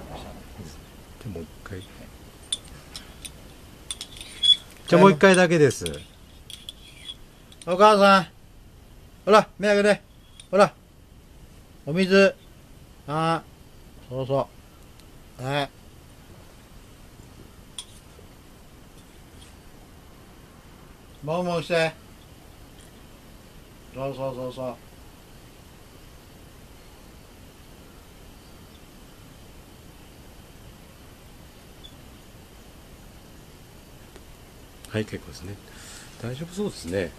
いましたじゃあもう一回。じゃあもう一回だけです。お母さん。ほら目あげて。ほら。お水。あそうそう。はい。もうもうして。そうそうそうそうはい結構ですね。大丈夫そうですね。